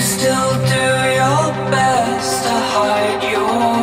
still do your best to hide your